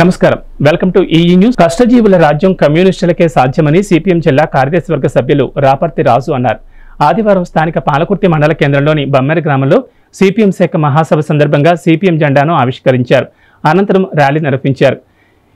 నమస్కారం. Welcome to EE news కష్టజీవుల రాజ్యం కమ్యూనిస్టులకే సాధ్యమని సిపిఎం జిల్లా కార్యదర్శి వర్గ సభ్యులు రాపర్తి రాజు అన్నారు. ఆదివారం స్థానిక పాలకుర్తి మండల కేంద్రంలోని బమ్మెర గ్రామంలో సిపిఎం శాఖ మహాసభ సందర్భంగా సిపిఎం జెండాను ఆవిష్కరించారు. అనంతరం ర్యాలీ నిర్వహించారు.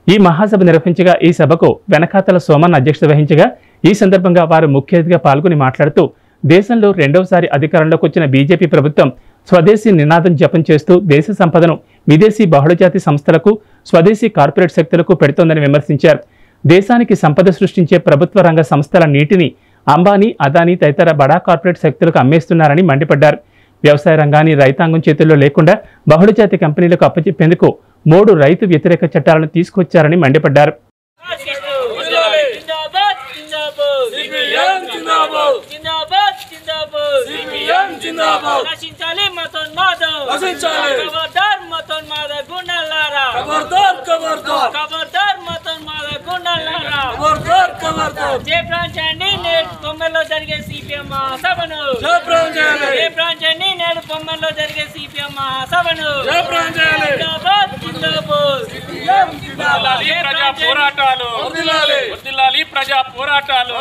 ఈ మహాసభ నిర్వహించగా ఈ సభకు వెనకాతల సోమన్ అధ్యక్షత వహించగా ఈ సందర్భంగా వారు ముఖ్య అతిథిగా పాల్గొని మాట్లాడుతూ దేశంలో రెండవసారి అధికారంలోకి వచ్చిన బీజేపీ ప్రభుత్వం స్వదేశీ నినాదం జపం చేస్తూ దేశ సంపదను విదేశీ బహుళజాతి సంస్థలకు స్వదేశీ కార్పొరేట్ శక్తులకు పెడుతోందని విమర్శించారు. దేశానికి సంపద సృష్టించే ప్రభుత్వ రంగ సంస్థల నీటిని అంబానీ అదానీ తదితర బడా కార్పొరేట్ శక్తులకు అమ్మేస్తున్నారని మండిపడ్డారు. వ్యవసాయ రంగాన్ని రైతాంగం చేతుల్లో లేకుండా బహుళజాతి కంపెనీలకు అప్పచెప్పేందుకు మూడు రైతు వ్యతిరేక చట్టాలను తీసుకొచ్చారని మండిపడ్డారు. జిందాబాద్ నశించాలి మతోన్మాదం నశించాలి. ఖబర్దార్ మతోన్మాద గుండాలారా ఖబర్దార్ ఖబర్దార్ ఖబర్దార్ మతోన్మాద గుండాలారా ఖబర్దార్ ఖబర్దార్ జయప్రాంచండి నేడు బొమ్మలో జరిగే సిపిఎం సభను జయప్రాం చేయాలి జయప్రాంచండి నేడు బొమ్మలో జరిగే సిపిఎం సభను జయప్రాం చేయాలి జిందాబాద్ జిందాబాద్ సిపిఎం జిందాబాద్ వర్ధిల్లాలి ప్రజా పోరాటాలు వర్ధిల్లాలి ప్రజా పోరాటాలు.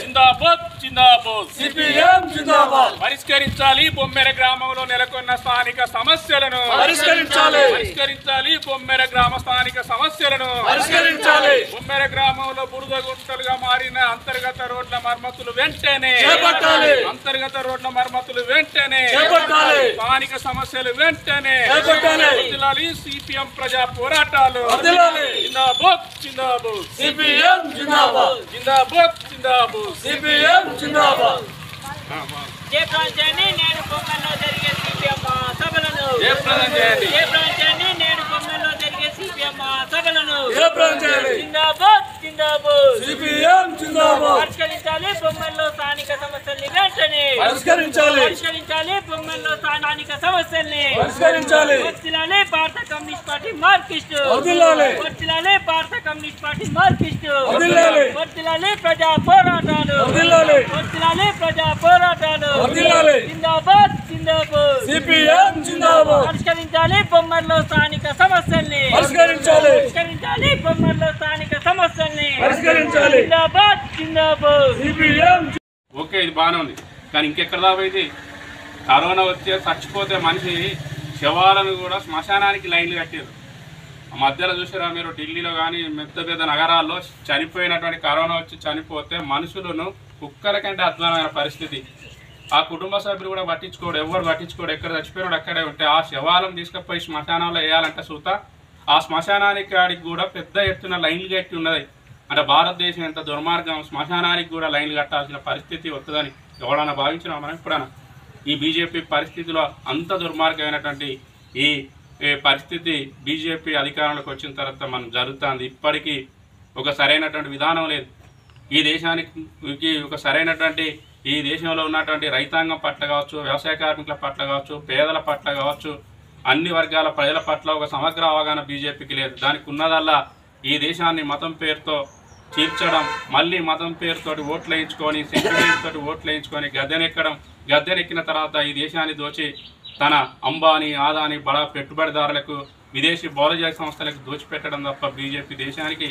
జిందాబాద్ జిందాబాద్ సిపిఎం జిందాబాద్ పరిష్కరించాలి బొమ్మెర గ్రామంలో నెలకొన్న స్థానిక సమస్యలను పరిష్కరించాలి. పరిష్కరించాలి బొమ్మెర గ్రామ స్థానిక సమస్యలను పరిష్కరించాలి. బొమ్మెర గ్రామంలో బురద గుంటలుగా మారిన అంతర్గత రోడ్ల మరమ్మతులు వెంటనే చేపట్టాలి. అంతర్గత రోడ్ల మరమ్మతులు వెంటనే చేపట్టాలి. స్థానిక సమస్యలు వెంటనే చేపట్టాలి. సిపిఎం ప్రజా పోరాటాలు. జిందాబాద్ జిందాబాద్ సిపిఎం జిందాబాద్ జిందాబాద్ జయప్రాంచండి నేడు బొమ్మలో జరిగే సిపిఎం సభలను. జయప్రాంచండి నేడు బొమ్మలో జరిగే సిపిఎం సభలను. జిందాబాద్ జిందాబాద్. పరిష్కరించాలి బొమ్మల్లో స్థానిక సమస్యల్ని వెంటనే పరిష్కరించాలి. పరిష్కరించాలి బొమ్మల్లో స్థానిక సమస్యల్ని పరిష్కరించాలి. భారత కమ్యూనిస్ట్ పార్టీ మార్కిస్ట్ భారత కమ్యూనిస్ట్ పార్టీ మార్కిస్ట్ వర్ధిల్లాలి. వర్తిల్లాలి ప్రజా పోరాటాలు వర్ధిల్లాలి. వర్తిల్లాలి ప్రజా పోరాటాలు వర్ధిల్లాలి. జిందాబాద్ జిందాబాద్ సిపిఎం జిందాబాద్ పరిష్కరించాలి బొమ్మల్లో స్థానిక సమస్యల్ని పరిష్కరించాలి. పరిష్కరించాలి బొమ్మల్లో స్థానిక సమస్యల్ని పరిష్కరించాలి. జిందాబాద్ జిందాబాద్ సిపిఎం ఓకే ఇది బాగానే ఉంది కానీ ఇంకెక్కడ ఇది కరోనా వచ్చే చచ్చిపోతే మనిషి శవాలను కూడా శ్మశానానికి లైన్లు కట్టారు. మధ్యలో చూసారా మీరు ఢిల్లీలో కానీ పెద్ద పెద్ద నగరాల్లో చనిపోయినటువంటి కరోనా వచ్చి చనిపోతే మనుషులను కుక్కల కంటే అద్భుతమైన పరిస్థితి. ఆ కుటుంబ సభ్యులు కూడా పట్టించుకోడు ఎవరు పట్టించుకోడు ఎక్కడ చచ్చిపోయినాడు అక్కడే ఉంటే ఆ శవాలను తీసుకుపోయి శ్మశానంలో వేయాలంటే సూత. ఆ శ్మశానానికి కాడికి కూడా పెద్ద ఎత్తున లైన్లు కట్టి ఉన్నది. అంటే భారతదేశం ఎంత దుర్మార్గం శ్మశానానికి కూడా లైన్లు కట్టాల్సిన పరిస్థితి వస్తుందని. ఎవడన్నా భావించినా మనం ఎప్పుడన్నా ఈ బీజేపీ పరిస్థితిలో అంత దుర్మార్గమైనటువంటి ఈ ఈ పరిస్థితి బీజేపీ అధికారంలోకి వచ్చిన తర్వాత మనం జరుగుతుంది. ఇప్పటికీ ఒక సరైనటువంటి విధానం లేదు. ఈ దేశానికి ఒక సరైనటువంటి ఈ దేశంలో ఉన్నటువంటి రైతాంగం పట్ల కావచ్చు వ్యవసాయ కార్మికుల పట్ల కావచ్చు పేదల పట్ల కావచ్చు అన్ని వర్గాల ప్రజల పట్ల ఒక సమగ్ర అవగాహన బీజేపీకి లేదు. దానికి ఉన్నదల్లా ఈ దేశాన్ని మతం పేరుతో చీల్చడం మళ్ళీ మతం పేరుతోటి ఓట్లు వేయించుకొని సెంటిమెంట్ ఓట్లు వేయించుకొని గద్దెనెక్కడం గద్దెనెక్కిన తర్వాత ఈ దేశాన్ని దోచి తన అంబానీ ఆదాని బడా పెట్టుబడిదారులకు విదేశీ బౌలజాయ సంస్థలకు దోచిపెట్టడం తప్ప బీజేపీ దేశానికి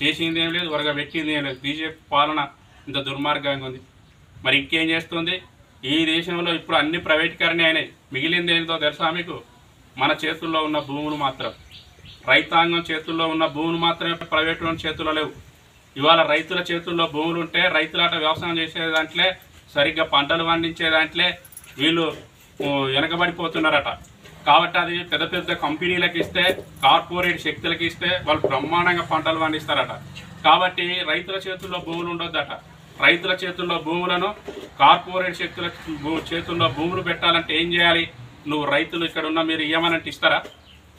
చేసింది ఏం లేదు వరగా పెట్టింది ఏం లేదు. బీజేపీ పాలన ఇంత దుర్మార్గంగా ఉంది. మరి ఇంకేం చేస్తుంది? ఈ దేశంలో ఇప్పుడు అన్ని ప్రైవేటీకరణ అయినాయి. మిగిలింది ఏంటో తెలుసా మీకు? మన చేతుల్లో ఉన్న భూములు మాత్రం. రైతాంగం చేతుల్లో ఉన్న భూములు మాత్రమే ప్రైవేట్ చేతుల్లో లేవు. ఇవాళ రైతుల చేతుల్లో భూములు ఉంటే రైతులాట వ్యవసాయం చేసే దాంట్లో సరిగ్గా పంటలు పండించే దాంట్లో వీళ్ళు వెనకబడిపోతున్నారట. కాబట్టి అది పెద్ద పెద్ద కంపెనీలకు ఇస్తే కార్పొరేట్ శక్తులకు ఇస్తే వాళ్ళు బ్రహ్మాండంగా పంటలు పండిస్తారట. కాబట్టి రైతుల చేతుల్లో భూములు ఉండొద్దట. రైతుల చేతుల్లో భూములను కార్పొరేట్ శక్తుల చేతుల్లో భూములు పెట్టాలంటే ఏం చేయాలి? నువ్వు రైతులు ఇక్కడ ఉన్న మీరు ఇవ్వమనంటే ఇస్తారా?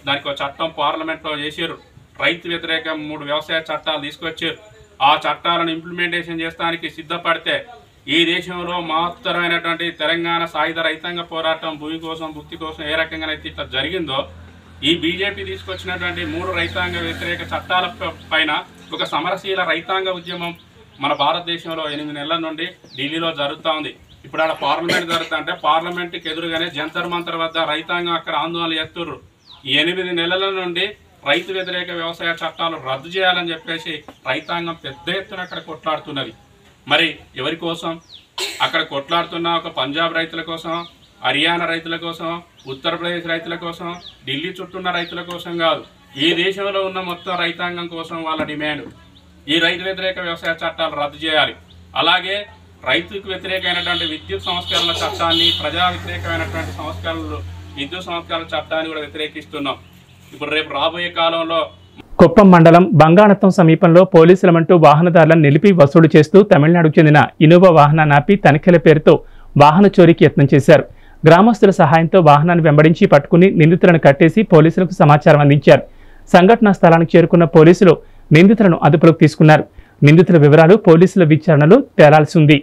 దానికి ఒక చట్టం పార్లమెంట్లో చేశారు రైతు వ్యతిరేక మూడు వ్యవసాయ చట్టాలు తీసుకొచ్చారు. ఆ చట్టాలను ఇంప్లిమెంటేషన్ చేస్తానికి సిద్ధపడితే ఈ దేశంలో మహత్తరమైనటువంటి తెలంగాణ సాయుధ రైతాంగ పోరాటం భూమి కోసం భుక్తి కోసం ఏ రకంగానైతే ఇట్లా జరిగిందో ఈ బీజేపీ తీసుకొచ్చినటువంటి మూడు రైతాంగ వ్యతిరేక చట్టాల పైన ఒక సమరశీల రైతాంగ ఉద్యమం మన భారతదేశంలో ఎనిమిది నెలల నుండి ఢిల్లీలో జరుగుతూ ఉంది. ఇప్పుడు ఆడ పార్లమెంట్ జరుగుతా అంటే పార్లమెంట్కి ఎదురుగానే జంతర్ మంతర్ వద్ద రైతాంగం అక్కడ ఆందోళన చేస్తుర్రు. ఈ ఎనిమిది నెలల నుండి రైతు వ్యతిరేక వ్యవసాయ చట్టాలు రద్దు చేయాలని చెప్పేసి రైతాంగం పెద్ద ఎత్తున అక్కడ కొట్లాడుతున్నది. మరి ఎవరి కోసం? అక్కడ కొట్లాడుతున్న ఒక పంజాబ్ రైతుల కోసం హర్యానా రైతుల కోసం ఉత్తరప్రదేశ్ రైతుల కోసం ఢిల్లీ చుట్టూన్న రైతుల కోసం కాదు. ఈ దేశంలో ఉన్న మొత్తం రైతాంగం కోసం వాళ్ళ డిమాండ్. ఈ రైతు వ్యతిరేక వ్యవసాయ చట్టాలు రద్దు చేయాలి. అలాగే రైతుకు వ్యతిరేకమైనటువంటి విద్యుత్ సంస్కరణల చట్టాన్ని ప్రజా వ్యతిరేకమైనటువంటి సంస్కరణలు విద్యుత్ సంస్కరణ చట్టాన్ని కూడా వ్యతిరేకిస్తున్నాం. ఇప్పుడు రేపు రాబోయే కాలంలో కుప్పం మండలం బంగాళత్వం సమీపంలో పోలీసులమంటూ వాహనదారులను నిలిపి వసూలు చేస్తూ తమిళనాడుకు చెందిన ఇనోవా వాహనాన్ని ఆపి తనిఖీల పేరుతో వాహన చోరీకి యత్నం చేశారు. గ్రామస్తుల సహాయంతో వాహనాన్ని వెంబడించి పట్టుకుని నిందితులను కట్టేసి పోలీసులకు సమాచారం అందించారు. సంఘటనా స్థలానికి చేరుకున్న పోలీసులు నిందితులను అదుపులోకి తీసుకున్నారు. నిందితుల వివరాలు పోలీసుల విచారణలో తేలాల్సి ఉంది.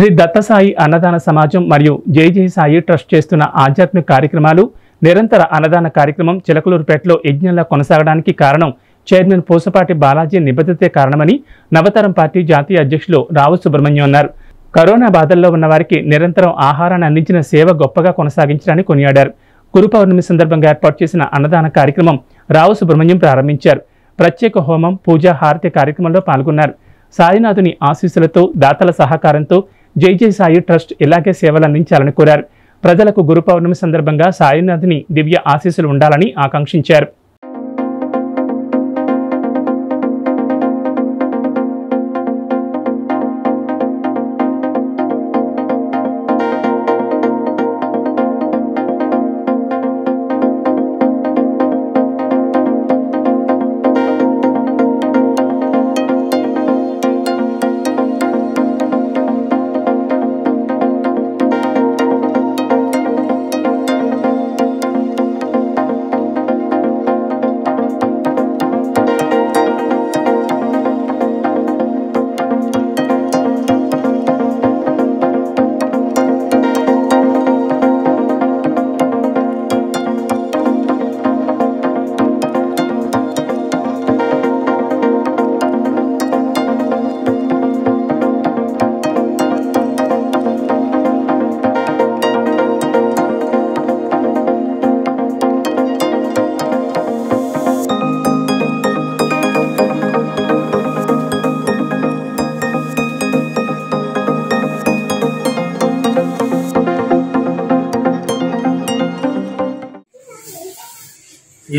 శ్రీ దత్తసాయి అన్నదాన సమాజం మరియు జై జై సాయి ట్రస్ట్ చేస్తున్న ఆధ్యాత్మిక కార్యక్రమాలు నిరంతర అన్నదాన కార్యక్రమం చిలకలూరుపేటలో యజ్ఞంలా కొనసాగడానికి కారణం చైర్మన్ పూసపాటి బాలాజీ నిబద్ధతే కారణమని నవతరం పార్టీ జాతీయ అధ్యక్షులు రావు సుబ్రహ్మణ్యం అన్నారు. కరోనా బాధల్లో ఉన్న వారికి నిరంతరం ఆహారాన్ని అందించిన సేవ గొప్పగా కొనసాగించడాన్ని కొనియాడారు. గురు పౌర్ణమి సందర్భంగా ఏర్పాటు చేసిన అన్నదాన కార్యక్రమం రావు సుబ్రహ్మణ్యం ప్రారంభించారు. ప్రత్యేక హోమం పూజా హారతి కార్యక్రమంలో పాల్గొన్నారు. సాయినాథుని ఆశీస్సులతో దాతల సహకారంతో జై జై సాయి ట్రస్ట్ ఇలాగే సేవలు అందించాలని కోరారు. ప్రజలకు గురు పౌర్ణమి సందర్భంగా సాయినాథిని దివ్య ఆశీస్సులు ఉండాలని ఆకాంక్షించారు.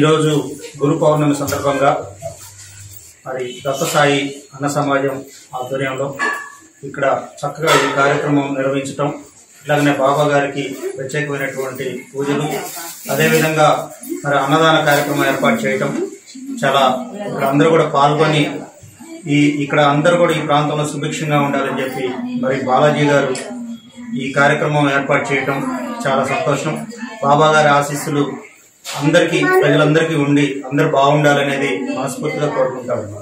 ఈరోజు గురు పౌర్ణమి సందర్భంగా మరి దత్తసాయి అన్న సమాజం ఆధ్వర్యంలో ఇక్కడ చక్కగా ఈ కార్యక్రమం నిర్వహించటం ఇట్లాగనే బాబా గారికి ప్రత్యేకమైనటువంటి పూజలు అదేవిధంగా మరి అన్నదాన కార్యక్రమం ఏర్పాటు చేయటం చాలా ఇక్కడ అందరూ కూడా పాల్గొని ఈ ఇక్కడ అందరూ కూడా ఈ ప్రాంతంలో సుభిక్షంగా ఉండాలని చెప్పి మరి బాలాజీ గారు ఈ కార్యక్రమం ఏర్పాటు చేయటం చాలా సంతోషం. బాబా గారి ఆశీస్సులు అందరికీ ప్రజలందరికీ ఉండి అందరు బాగుండాలనేది మనస్ఫూర్తిగా కోరుకుంటాను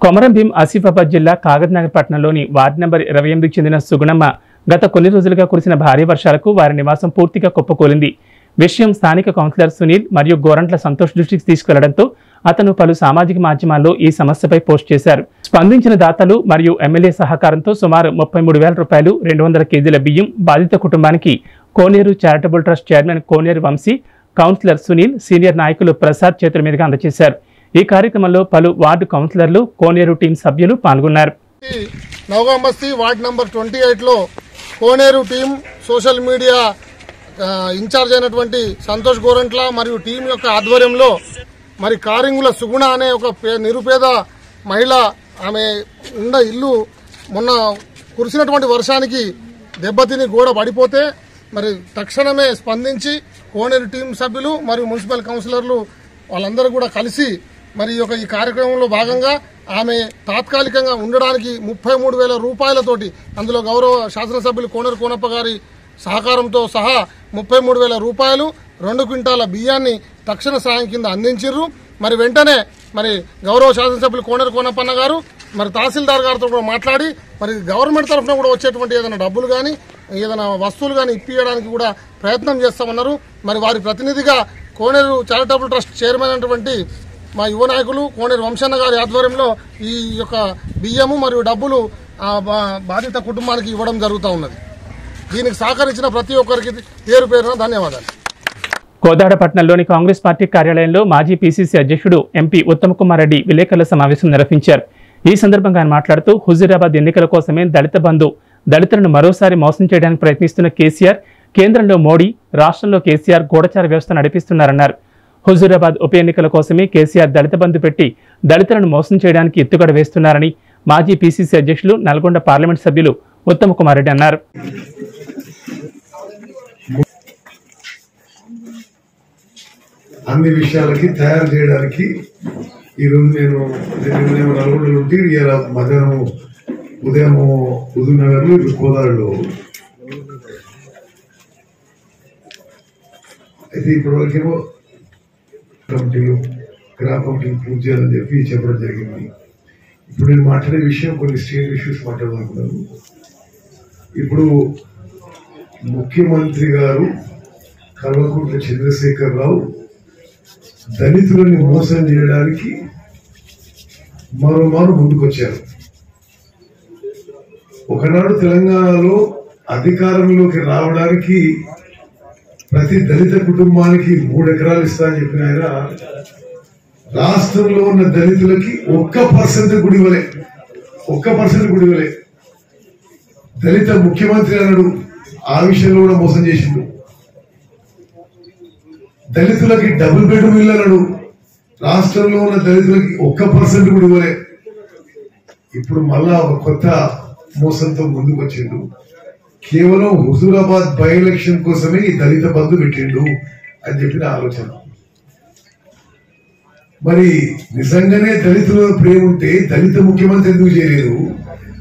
కొమరం భీం ఆసిఫాబాద్ జిల్లా కాగజ్నగర్ పట్టణంలోని వార్డు నెంబర్ ఇరవై ఎనిమిదికి చెందిన సుగుణమ్మ గత కొన్ని రోజులుగా కురిసిన భారీ వర్షాలకు వారి నివాసం పూర్తిగా కుప్పకూలింది. విషయం స్థానిక కౌన్సిలర్ సునీల్ మరియు గోరంట్ల సంతోష్ దృష్టికి తీసుకెళ్ళడంతో అతను పలు సామాజిక మాధ్యమాల్లో ఈ సమస్యపై పోస్ట్ చేశారు. స్పందించిన దాతలు మరియు ఎమ్మెల్యే సహకారంతో సుమారు ముప్పై మూడు వేల రూపాయలు రెండు వందల కేజీల బియ్యం బాధిత కుటుంబానికి Koneru charitable trust chairman Koneru Vamshi councillor Sunil senior నాయకులు ప్రసాద్ చేతుల మీదుగా అందజేశారు. ఈ కార్యక్రమంలో పలు వార్డు కౌన్సిలర్లు కోనేరు టీం సభ్యులు పాల్గొన్నారు. నవగాం వార్డ్ నంబర్ ట్వంటీ ఎయిట్లో Koneru team social media incharge అయినటువంటి సంతోష్ గోరంట్ల మరియు టీం యొక్క ఆధ్వర్యంలో మరి కారింగుల సుగుణ అనే ఒక పే- నిరుపేద మహిళ ఆమె ఉన్న ఇల్లు మొన్న కురిసినటువంటి వర్షానికి దెబ్బతిని గోడ పడిపోతే మరి తక్షణమే స్పందించి కోనేరు టీం సభ్యులు మరియు మున్సిపల్ కౌన్సిలర్లు వాళ్ళందరూ కూడా కలిసి మరి ఈ యొక్క ఈ కార్యక్రమంలో భాగంగా ఆమె తాత్కాలికంగా ఉండడానికి ముప్పై మూడు వేల రూపాయలతోటి అందులో గౌరవ శాసనసభ్యులు కోనరు కోనప్ప గారి సహకారంతో సహా ముప్పై మూడు వేల రూపాయలు రెండు క్వింటాల బియ్యాన్ని తక్షణ సాయం కింద అందించిర్రు. మరి వెంటనే మరి గౌరవ శాసనసభ్యులు కోనరు కోనప్పన్న గారు మరి తహసీల్దార్ గారితో కూడా మాట్లాడి మరి గవర్నమెంట్ తరఫున కూడా వచ్చేటువంటి ఏదైనా డబ్బులు కానీ ఏదైనా వస్తువులు కానీ ఇప్పించడానికి కూడా ప్రయత్నం చేస్తామన్నారు. మరి వారి ప్రతినిధిగా కోనేరు చారిటబుల్ ట్రస్ట్ చైర్మన్ అయినటువంటి మా యువ నాయకులు కోనేరు వంశన్న గారి ఆధ్వర్యంలో ఈ యొక్క బియ్యము మరియు డబ్బులు బా- బాధిత కుటుంబానికి ఇవ్వడం జరుగుతూ ఉన్నది. దీనికి సహకరించిన ప్రతి ఒక్కరికి పేరు పేరున ధన్యవాదాలు. కోదాడపట్నంలోని కాంగ్రెస్ పార్టీ కార్యాలయంలో మాజీ పీసీసీ అధ్యక్షుడు ఎంపీ ఉత్తమ్ కుమార్ రెడ్డి విలేకరుల సమావేశం నిర్వహించారు. ఈ సందర్భంగా ఆయన మాట్లాడుతూ హుజూరాబాద్ ఎన్నికల కోసమే దళిత బంధు దళితులను మరోసారి మోసం చేయడానికి ప్రయత్నిస్తున్న కేసీఆర్ కేంద్రంలో మోడీ రాష్ట్రంలో కేసీఆర్ గూఢచార వ్యవస్థ నడిపిస్తున్నారన్నారు. హుజూరాబాద్ ఉప ఎన్నికల కోసమే కేసీఆర్ దళిత బంధు పెట్టి దళితులను మోసం చేయడానికి ఎత్తుగడ వేస్తున్నారని మాజీ పీసీసీ అధ్యక్షులు నల్గొండ పార్లమెంట్ సభ్యులు ఉత్తమ్ కుమార్ రెడ్డి అన్నారు. అన్ని విషయాలకి తయారు చేయడానికి ఈరోజు నేను నలుగురు మధ్యాహ్నం ఉదయం హుజూర్నగర్లో ఇప్పుడు కోదాడులో అయితే ఇప్పటివరకేమో కమిటీలు గ్రామ కమిటీలు పూర్తి చేయాలని చెప్పి చెప్పడం జరిగింది. ఇప్పుడు నేను మాట్లాడే విషయం కొన్ని స్టేట్ ఇష్యూస్ మాట్లాడాలనుకున్నాను ఇప్పుడు ముఖ్యమంత్రి గారు కల్వకుంట్ల చంద్రశేఖర్ రావు దళితులను మోసం చేయడానికి మరోమారు ముందుకొచ్చారు. ఒకనాడు తెలంగాణలో అధికారంలోకి రావడానికి ప్రతి దళిత కుటుంబానికి మూడు ఎకరాలు ఇస్తా అని చెప్పిన ఆయన రాష్ట్రంలో ఉన్న దళితులకి ఒక్క పర్సెంట్ గుడివలే ఒక్క పర్సెంట్ గుడివలే దళిత ముఖ్యమంత్రి అన్నాడు ఆ విషయంలో కూడా మోసం చేసిండు. దళితులకి డబుల్ బెడ్రూమ్ ఇల్లు అన్నాడు రాష్ట్రంలో ఉన్న దళితులకి ఒక్క పర్సెంట్ కూడా ఇవ్వలే. ఇప్పుడు మళ్ళా ఒక కొత్త మోసంతో ముందుకు వచ్చిండు. కేవలం హుజూరాబాద్ బై ఎలక్షన్ కోసమే ఈ దళిత బంధు పెట్టిండు అని చెప్పిన ఆలోచన. మరి నిజంగానే దళితుల ప్రేమ ఉంటే దళిత ముఖ్యమంత్రి ఎందుకు చేయలేదు?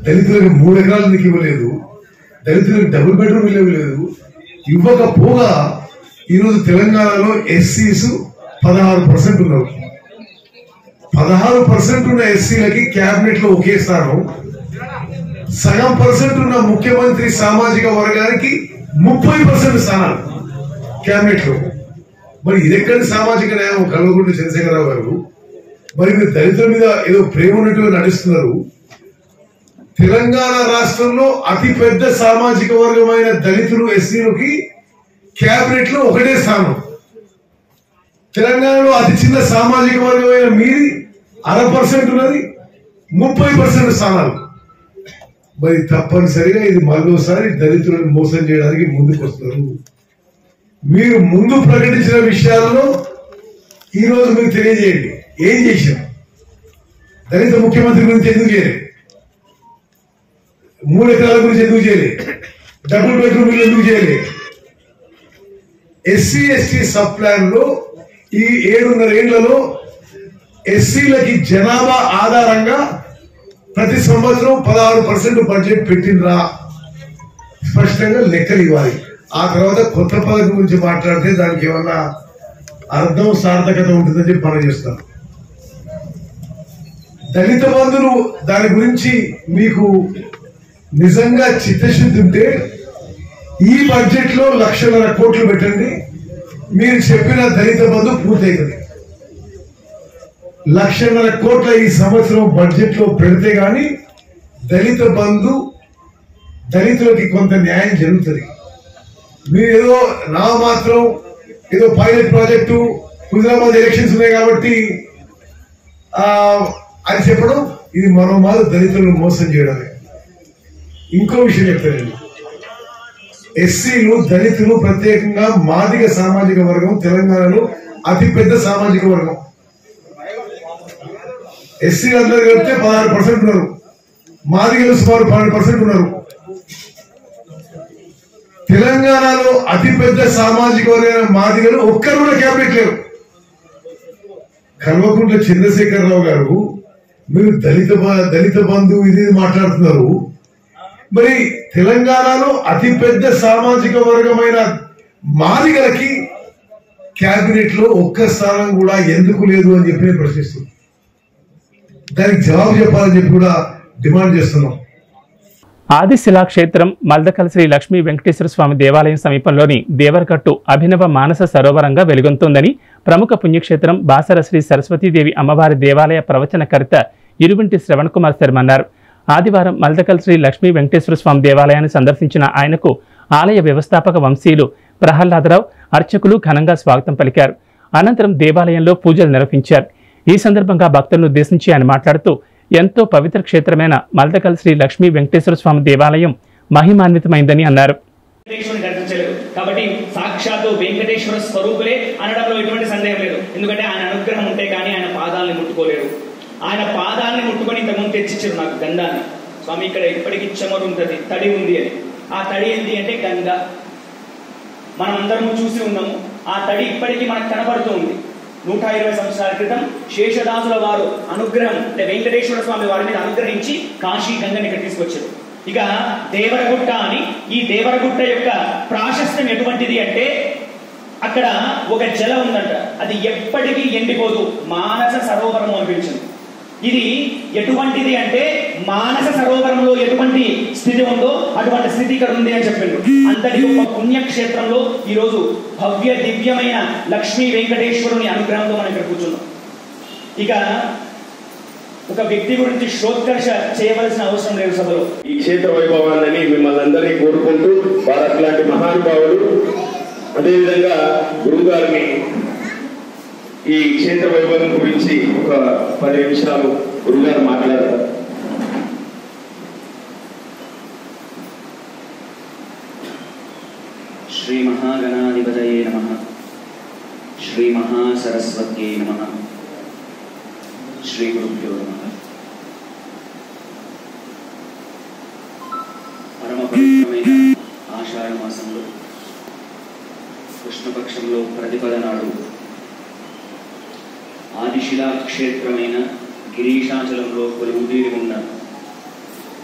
దళితులకు మూడు ఎకరాలు ఎందుకు ఇవ్వలేదు? దళితులకు డబుల్ బెడ్రూమ్ ఇవ్వలేదు. ఇవ్వకపోగా ఈరోజు తెలంగాణలో ఎస్సీస్ పదహారు పర్సెంట్ ఉన్నారు. పదహారు పర్సెంట్ ఉన్న ఎస్సీలకి క్యాబినెట్లో ఒకే స్థానం. సగం పర్సెంట్ ఉన్న ముఖ్యమంత్రి సామాజిక వర్గానికి ముప్పై పర్సెంట్ స్థానాలు క్యాబినెట్లో మరి ఇదెక్కడి సామాజిక న్యాయం? కల్వకుంట్ల చంద్రశేఖరరావు గారు. మరి మీరు దళితుల మీద ఏదో ప్రేమ ఉన్నట్టుగా నడుస్తున్నారు తెలంగాణ రాష్ట్రంలో అతి పెద్ద సామాజిక వర్గమైన దళితులు ఎస్సీలకి క్యాబినెట్లో ఒకటే స్థానం. తెలంగాణలో అతి చిన్న సామాజిక వర్గమైన మీది అర పర్సెంట్ ఉన్నది ముప్పై పర్సెంట్ స్థానాలు. మరి తప్పనిసరిగా ఇది మరోసారి దళితులను మోసం చేయడానికి ముందుకు వస్తారు మీరు ముందు ప్రకటించిన విషయాల్లో ఈ రోజు మీరు తెలియజేయండి. ఏం చేశారు? దళిత ముఖ్యమంత్రి గురించి ఎందుకు చేయలేదు? మూడు ఎకరాల గురించి ఎందుకు చేయలేదు? డబుల్ బెడ్రూమ్ ఇల్లు ఎందుకు చేయలేదు? ఎస్సీ ఎస్టీ సబ్ ప్లాన్లో ఈ ఏడున్నర ఏళ్ళలో ఎస్సీలకి జనాభా ఆధారంగా ప్రతి సంవత్సరం పదహారు పర్సెంట్ బడ్జెట్ పెట్టినరా స్పష్టంగా లెక్కలు ఇవ్వాలి. ఆ తర్వాత కొత్త పథకం గురించి మాట్లాడితే దానికి ఏమన్నా అర్థం సార్థకత ఉంటుందని చెప్పి మనం చేస్తాం. దళిత బంధులు దాని గురించి మీకు నిజంగా చిత్తశుద్ధి ఉంటే ఈ బడ్జెట్లో లక్షన్నర కోట్లు పెట్టండి. మీరు చెప్పిన దళిత బంధు పూర్తయింది లక్షన్నర కోట్ల ఈ సంవత్సరం బడ్జెట్లో పెడితే గాని దళిత బంధు దళితులకి కొంత న్యాయం జరుగుతుంది. మీరు ఏదో నా మాత్రం ఏదో పైలట్ ప్రాజెక్టు హుజరాబాద్ ఎలక్షన్స్ ఉన్నాయి కాబట్టి అని చెప్పడం ఇది మరో మాది దళితులను మోసం చేయడమే. ఇంకో విషయం చెప్తానండి ఎస్సీలు దళితులు ప్రత్యేకంగా మాదిగ సామాజిక వర్గం తెలంగాణలో అతిపెద్ద సామాజిక వర్గం. ఎస్సీ అందరూ కలిపితే పదహారు పర్సెంట్ ఉన్నారు. మాదిగలు సుమారు పన్నెండు పర్సెంట్ ఉన్నారు. తెలంగాణలో అతిపెద్ద సామాజిక వర్గమైన మాదిగలు ఒక్కరు కూడా క్యాబినెట్ లేరు. కల్వకుంట్ల చంద్రశేఖరరావు గారు మీరు దళిత బ- దళిత బంధు ఇది మాట్లాడుతున్నారు. మరి తెలంగాణలో అతిపెద్ద సామాజిక వర్గమైన మాదిగలకి క్యాబినెట్లో ఒక్క స్థానం కూడా ఎందుకు లేదు అని చెప్పి నేను ప్రశ్నిస్తున్నాను దానికి జవాబు చెప్పాలని చెప్పి కూడా డిమాండ్ చేస్తున్నాం. ఆదిశిలా క్షేత్రం మల్దకల్ శ్రీ లక్ష్మీ వెంకటేశ్వర స్వామి దేవాలయం సమీపంలోని దేవరకట్టు అభినవ మానస సరోవరంగా వెలుగొంతోందని ప్రముఖ పుణ్యక్షేత్రం బాసర శ్రీ సరస్వతీదేవి అమ్మవారి దేవాలయ ప్రవచనకర్త ఇరువింటి శ్రవణ్ కుమార్ శర్మ అన్నారు. ఆదివారం మల్దకల్ శ్రీ లక్ష్మీ వెంకటేశ్వర స్వామి దేవాలయాన్ని సందర్శించిన ఆయనకు ఆలయ వ్యవస్థాపక వంశీయులు ప్రహ్లాదరావు అర్చకులు ఘనంగా స్వాగతం పలికారు. అనంతరం దేవాలయంలో పూజలు నిర్వహించారు. ఈ సందర్భంగా భక్తులను ఉద్దేశించి ఆయన మాట్లాడుతూ ఎంతో పవిత్ర క్షేత్రమైన మల్దకల్ శ్రీ లక్ష్మీ వెంకటేశ్వర స్వామి దేవాలయం మహిమాన్వితమైందని అన్నారు. కాబట్టి సాక్షాత్తు వెంకటేశ్వర స్వరూపులే అనడంలో ఎటువంటి సందేహం లేదు. ఎందుకంటే ఆయన అనుగ్రహం ఉంటే కానీ ఆయన పాదాలను ముట్టుకోలేరు. ఆయన పాదాలని ముట్టుకొని ఇంతకుముందు తెచ్చిచ్చారు నాకు గంధాన్ని. స్వామి ఇక్కడ ఇప్పటికి చెమరు ఉంటుంది తడి ఉంది అని. ఆ తడి ఏంటి అంటే గంగ మనం అందరము చూసి ఉన్నాము. ఆ తడి ఇప్పటికీ మనకు కనబడుతూ ఉంది. నూట ఇరవై సంవత్సరాల క్రితం శేషదాసుల వారు అనుగ్రహం అంటే వెంకటేశ్వర స్వామి వారి మీద అనుగ్రహించి కాశీ గంగని ఇక్కడ తీసుకొచ్చారు. ఇక దేవరగుట్ట అని ఈ దేవరగుట్ట యొక్క ప్రాశస్త్యం ఎటువంటిది అంటే అక్కడ ఒక జలం ఉందంట. అది ఎప్పటికీ ఎండిపోదు. మానస సరోవరం అనిపించింది. ఇది ఎటువంటిది అంటే మానస సరోవరంలో ఎటువంటి స్థితి ఉందో అటువంటి స్థితి ఇక్కడ ఉంది అని చెప్పిండు. అంతటి గొప్ప పుణ్యక్షేత్రంలో ఈ రోజు భవ్య దివ్యమైన లక్ష్మీ వెంకటేశ్వరుని అనుగ్రహంతో మనం ఇక్కడ కూర్చున్నాం. ఇక ఒక వ్యక్తి గురించి శ్రోత్కర్ష చేయవలసిన అవసరం లేదు సభలో. ఈ క్షేత్ర వైభవాన్ని మిమ్మల్ని అందరినీ కోరుకుంటూ వారు అట్లాంటి మహానుభావులు అదేవిధంగా గురువు గారిని ఈ క్షేత్ర వైభవం గురించి ఒక పది నిమిషాలు గురుగారు మాట్లాడతారు. శ్రీ మహాగణాధిపతయే నమ. శ్రీ మహాసరస్వత్యే నమ. శ్రీ గురుభ్యో నమ. పరమ పవిత్రమైన ఆషాఢ మాసంలో కృష్ణపక్షంలో ప్రతిపద నాడు ఆదిశిలా క్షేత్రమైన గిరీశాచలంలో కొలువుదీరి ఉన్న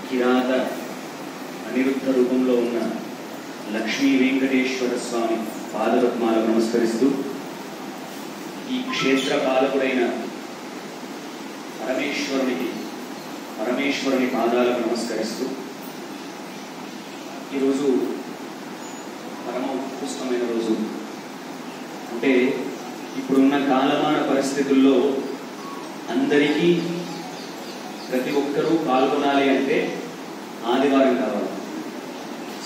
కిరాత అనిరుద్ధ రూపంలో ఉన్న లక్ష్మీ వెంకటేశ్వర స్వామి పాదరత్నాలు నమస్కరిస్తూ ఈ క్షేత్ర పాలకుడైన పరమేశ్వరునికి పరమేశ్వరుని పాదాలకు నమస్కరిస్తూ ఈరోజు పరమ ఉత్కృష్టమైన రోజు. అంటే ఇప్పుడున్న కాలమాన పరిస్థితుల్లో అందరికీ ప్రతి ఒక్కరూ పాల్గొనాలి అంటే ఆదివారం కావాలి.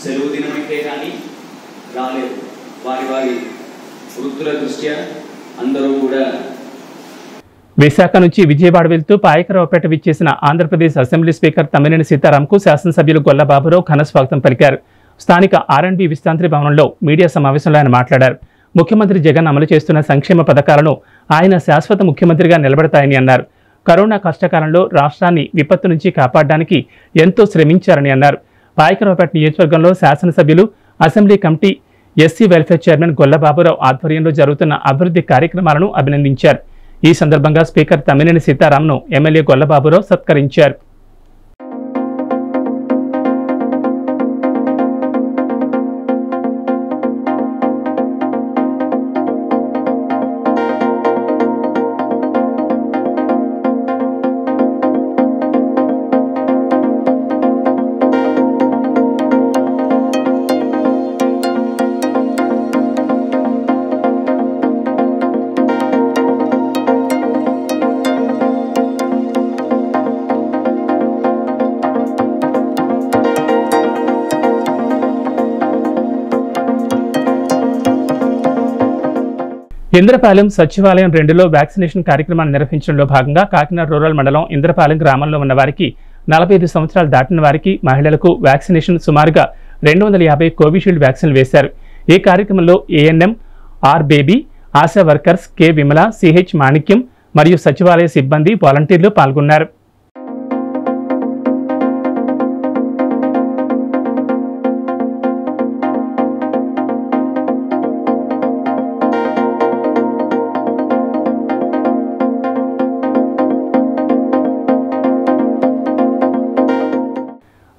సెలవు దినం కానీ రాలేదు. వారి వారి వృత్తుల దృష్ట్యా అందరూ కూడా విశాఖ నుంచి విజయవాడ వెళ్తూ పాయకరావుపేట విచ్చేసిన ఆంధ్రప్రదేశ్ అసెంబ్లీ స్పీకర్ తమ్మినేని సీతారాంకు శాసనసభ్యులు గొల్లబాబురావు ఘన స్వాగతం పలికారు. స్థానిక ఆర్ఎండ్బి విశ్రాంతి భవనంలో మీడియా సమావేశంలో ఆయన మాట్లాడారు. ముఖ్యమంత్రి జగన్ అమలు చేస్తున్న సంక్షేమ పథకాలను ఆయన శాశ్వత ముఖ్యమంత్రిగా నిలబడతాయని అన్నారు. కరోనా కష్టకాలంలో రాష్ట్రాన్ని విపత్తు నుంచి కాపాడడానికి ఎంతో శ్రమించారని అన్నారు. పాయకరావుపేట నియోజకవర్గంలో శాసనసభ్యులు assembly committee SC welfare chairman Golla Baburao ఆధ్వర్యంలో జరుగుతున్న అభివృద్ధి కార్యక్రమాలను అభినందించారు. ఈ సందర్భంగా స్పీకర్ తమ్మినేని సీతారాంను ఎమ్మెల్యే గొల్లబాబురావు సత్కరించారు. ఇంద్రపాలెం సచివాలయం రెండులో వ్యాక్సినేషన్ కార్యక్రమాన్ని నిర్వహించడంలో భాగంగా కాకినాడ రూరల్ మండలం ఇంద్రపాలెం గ్రామంలో ఉన్న వారికి నలభై ఐదు సంవత్సరాలు దాటిన వారికి మహిళలకు వ్యాక్సినేషన్ సుమారుగా రెండు వందల యాభై కోవిషీల్డ్ వ్యాక్సిన్లు వేశారు. ఈ కార్యక్రమంలో ANM R Baby ASHA workers K Vimala CH Manikyam మరియు సచివాలయ సిబ్బంది వాలంటీర్లు పాల్గొన్నారు.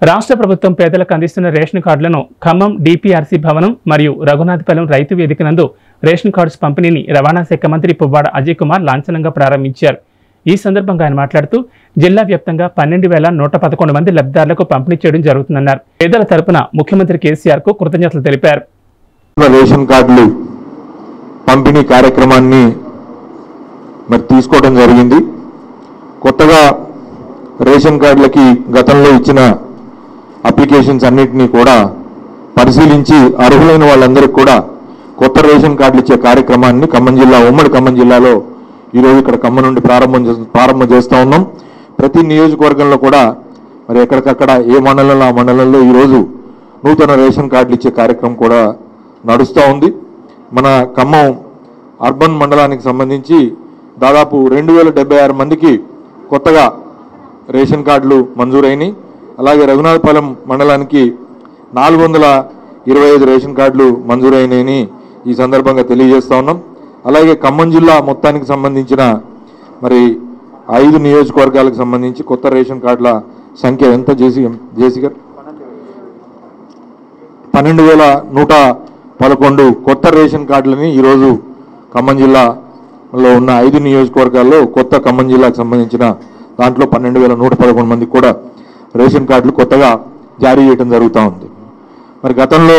రాష్ట్ర ప్రభుత్వం పేదలకు అందిస్తున్న రేషన్ కార్డులను ఖమ్మం డిపిఆర్సీ భవనం మరియు రఘునాథపాలెం రైతు వేదిక నందు రేషన్ కార్డ్స్ పంపిణీని రవాణా శాఖ మంత్రి పువ్వాడ అజయ్ కుమార్ లాంఛనంగా ప్రారంభించారు. ఈ సందర్భంగా ఆయన మాట్లాడుతూ జిల్లా వ్యాప్తంగా పన్నెండు వేల నూట పదకొండు మంది లబ్ధిదారులకు పంపిణీ చేయడం జరుగుతుందన్నారు. పేదల తరపున ముఖ్యమంత్రి కేసీఆర్కు కృతజ్ఞతలు తెలిపారు. రేషన్ కార్డులు పంపిణీ కార్యక్రమాన్ని మరి తీసుకోవడం జరిగింది. కొత్తగా రేషన్ కార్డులకి గతంలో ఇచ్చిన అప్లికేషన్స్ అన్నింటినీ కూడా పరిశీలించి అర్హులైన వాళ్ళందరికీ కూడా కొత్త రేషన్ కార్డులు ఇచ్చే కార్యక్రమాన్ని ఖమ్మం జిల్లా ఉమ్మడి ఖమ్మం జిల్లాలో ఈరోజు ఇక్కడ ఖమ్మం నుండి ప్రారంభం ప్రారంభం చేస్తూ ఉన్నాం. ప్రతి నియోజకవర్గంలో కూడా మరి ఎక్కడికక్కడ ఏ మండలంలో ఆ మండలంలో ఈరోజు నూతన రేషన్ కార్డులు ఇచ్చే కార్యక్రమం కూడా నడుస్తూ ఉంది. మన ఖమ్మం అర్బన్ మండలానికి సంబంధించి దాదాపు రెండు వేల ఆరు మందికి కొత్తగా రేషన్ కార్డులు మంజూరైనాయి. అలాగే రఘునాథపాలెం మండలానికి నాలుగు వందల ఇరవై ఐదు రేషన్ కార్డులు మంజూరైనాయని ఈ సందర్భంగా తెలియజేస్తా ఉన్నాం. అలాగే ఖమ్మం జిల్లా మొత్తానికి సంబంధించిన మరి ఐదు నియోజకవర్గాలకు సంబంధించి కొత్త రేషన్ కార్డుల సంఖ్య ఎంత? చేసి జేసీ గారు? పన్నెండు వేల నూట పదకొండు కొత్త రేషన్ కార్డులని ఈరోజు ఖమ్మం జిల్లాలో ఉన్న ఐదు నియోజకవర్గాల్లో కొత్త ఖమ్మం జిల్లాకు సంబంధించిన దాంట్లో పన్నెండు వేల నూట పదకొండు మందికి కూడా రేషన్ కార్డులు కొత్తగా జారీ చేయడం జరుగుతూ ఉంది. మరి గతంలో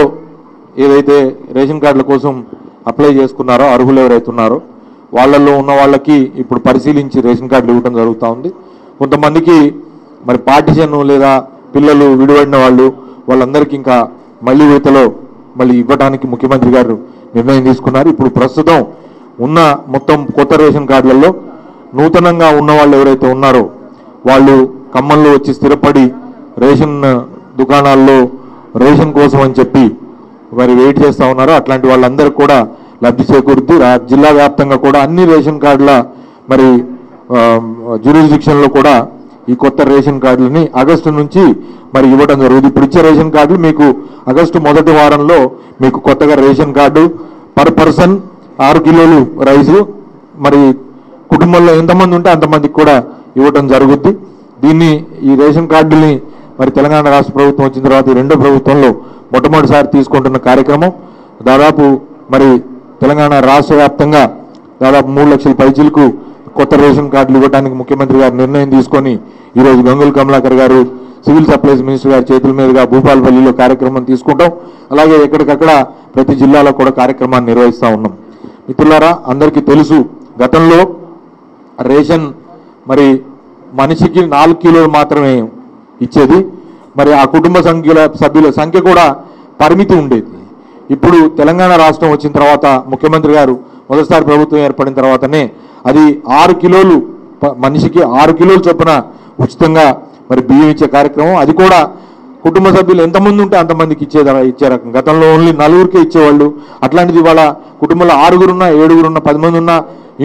ఏదైతే రేషన్ కార్డుల కోసం అప్లై చేసుకున్నారో అర్హులు ఎవరైతే ఉన్నారో వాళ్ళల్లో ఉన్న వాళ్ళకి ఇప్పుడు పరిశీలించి రేషన్ కార్డులు ఇవ్వడం జరుగుతూ ఉంది. కొంతమందికి మరి పార్టిషన్ లేదా పిల్లలు విడిపడిన వాళ్ళు వాళ్ళందరికీ ఇంకా మళ్ళీ విడతలో మళ్ళీ ఇవ్వడానికి ముఖ్యమంత్రి గారు నిర్ణయం తీసుకున్నారు. ఇప్పుడు ప్రస్తుతం ఉన్న మొత్తం కొత్త రేషన్ కార్డులలో నూతనంగా ఉన్న వాళ్ళు ఎవరైతే ఉన్నారో వాళ్ళు ఖమ్మంలో వచ్చి స్థిరపడి రేషన్ దుకాణాల్లో రేషన్ కోసం అని చెప్పి మరి వెయిట్ చేస్తా ఉన్నారో. అట్లాంటి వాళ్ళందరికీ కూడా లబ్ధి చేకూరుద్ది. జిల్లా వ్యాప్తంగా కూడా అన్ని రేషన్ కార్డుల మరి జ్యూరిస్డిక్షన్లో కూడా ఈ కొత్త రేషన్ కార్డులని ఆగస్టు నుంచి మరి ఇవ్వడం జరుగుతుంది. ఇప్పుడు ఇచ్చే రేషన్ కార్డులు మీకు ఆగస్టు మొదటి వారంలో మీకు కొత్తగా రేషన్ కార్డు పర్ పర్సన్ ఆరు కిలోలు రైసు. మరి కుటుంబంలో ఎంతమంది ఉంటే అంతమందికి కూడా ఇవ్వడం జరుగుద్ది. దీన్ని ఈ రేషన్ కార్డుల్ని మరి తెలంగాణ రాష్ట్ర ప్రభుత్వం వచ్చిన తర్వాత ఈ రెండో ప్రభుత్వంలో మొట్టమొదటిసారి తీసుకుంటున్న కార్యక్రమం దాదాపు మరి తెలంగాణ రాష్ట్ర వ్యాప్తంగా దాదాపు మూడు లక్షల పైచీలకు కొత్త రేషన్ కార్డులు ఇవ్వడానికి ముఖ్యమంత్రి గారు నిర్ణయం తీసుకొని ఈరోజు గంగుల కమలాకర్ గారు సివిల్ సప్లైస్ మినిస్టర్ గారి చేతుల మీదుగా భూపాలపల్లిలో కార్యక్రమం తీసుకుంటాం. అలాగే ఎక్కడికక్కడ ప్రతి జిల్లాలో కూడా కార్యక్రమాన్ని నిర్వహిస్తూ ఉన్నాం. మిత్రులారా అందరికీ తెలుసు గతంలో రేషన్ మరి మనిషికి నాలుగు కిలోలు మాత్రమే ఇచ్చేది. మరి ఆ కుటుంబ సంఖ్యల సభ్యుల సంఖ్య కూడా పరిమితి ఉండేది. ఇప్పుడు తెలంగాణ రాష్ట్రం వచ్చిన తర్వాత ముఖ్యమంత్రి గారు మొదటిసారి ప్రభుత్వం ఏర్పడిన తర్వాతనే అది ఆరు కిలోలు మనిషికి ఆరు కిలోలు చొప్పున ఉచితంగా మరి బియ్యం ఇచ్చే కార్యక్రమం. అది కూడా కుటుంబ సభ్యులు ఎంతమంది ఉంటే అంతమందికి ఇచ్చే ఇచ్చే రకం. గతంలో ఓన్లీ నలుగురికే ఇచ్చేవాళ్ళు. అట్లాంటిది ఇవాళ కుటుంబంలో ఆరుగురున్నా ఏడుగురున్నా పది మంది ఉన్నా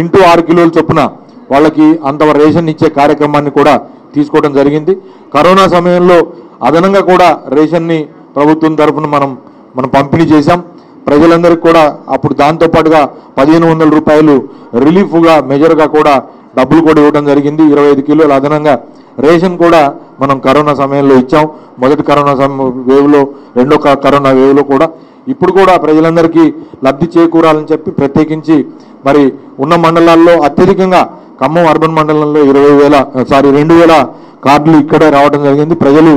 ఇంటూ ఆరు కిలోలు చొప్పున వాళ్ళకి అంత రేషన్ ఇచ్చే కార్యక్రమాన్ని కూడా తీసుకోవడం జరిగింది. కరోనా సమయంలో అదనంగా కూడా రేషన్ని ప్రభుత్వం తరఫున మనం మనం పంపిణీ చేశాం. ప్రజలందరికీ కూడా అప్పుడు దాంతో పాటుగా పదిహేను వందల రూపాయలు రిలీఫ్గా మెజర్గా కూడా డబ్బులు కూడా ఇవ్వడం జరిగింది. ఇరవై ఐదు కిలోలు అదనంగా రేషన్ కూడా మనం కరోనా సమయంలో ఇచ్చాం. మొదటి కరోనా సమ- వేవ్లో రెండో కరోనా వేవ్లో కూడా. ఇప్పుడు కూడా ప్రజలందరికీ లబ్ధి చేకూరాలని చెప్పి ప్రత్యేకించి మరి ఉన్న మండలాల్లో అత్యధికంగా ఖమ్మం అర్బన్ మండలంలో ఇరవై వేల సారీ రెండు వేల కార్డులు ఇక్కడే రావడం జరిగింది. ప్రజలు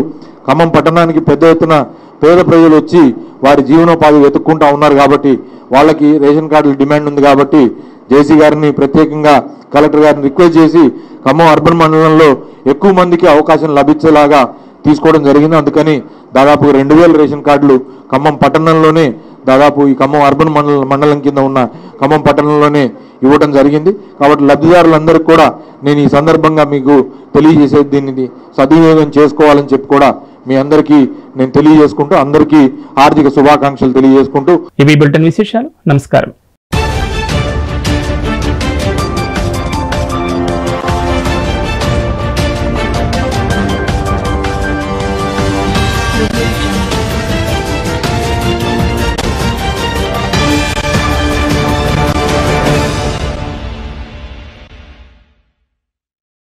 ఖమ్మం పట్టణానికి పెద్ద ఎత్తున పేద ప్రజలు వచ్చి వారి జీవనోపాధి వెతుక్కుంటా ఉన్నారు కాబట్టి వాళ్ళకి రేషన్ కార్డులు డిమాండ్ ఉంది కాబట్టి జేసీ గారిని ప్రత్యేకంగా కలెక్టర్ గారిని రిక్వెస్ట్ చేసి ఖమ్మం అర్బన్ మండలంలో ఎక్కువ మందికి అవకాశం లభించేలాగా తీసుకోవడం జరిగింది. అందుకని దాదాపు రెండు వేల రేషన్ కార్డులు ఖమ్మం పట్టణంలోనే దాదాపు ఈ ఖమ్మం అర్బన్ మండలం మండలం కింద ఉన్న ఖమ్మం పట్టణంలోనే ఇవ్వడం జరిగింది. కాబట్టి లబ్ధిదారులందరికీ కూడా నేను ఈ సందర్భంగా మీకు తెలియజేసే దీనిని సద్వినియోగం చేసుకోవాలని చెప్పి కూడా మీ అందరికీ నేను తెలియజేసుకుంటూ అందరికీ ఆర్థిక శుభాకాంక్షలు తెలియజేసుకుంటూ ఇవి బులెటిన్ విశేషాలు. నమస్కారం.